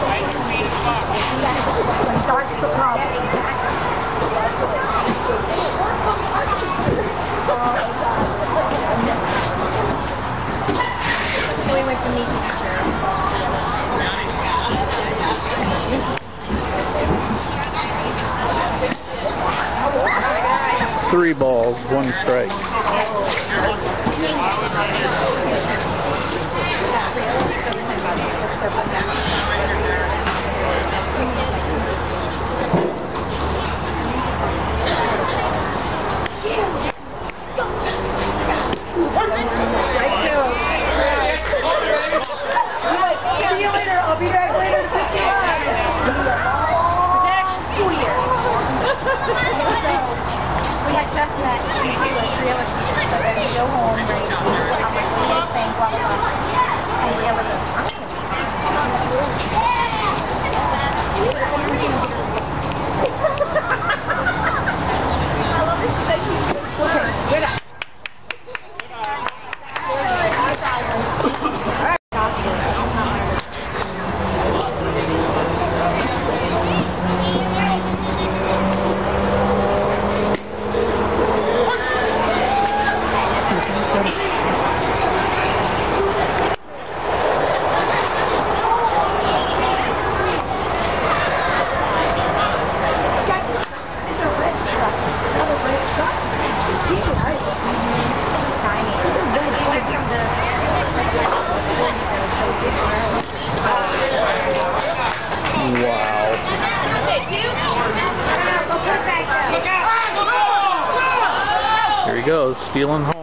Right? Three balls, one strike. We had just met. We three of us teachers. So then we go home, right? What do you think? Blah, blah, blah. And Leah goes, I'm goes, stealing home.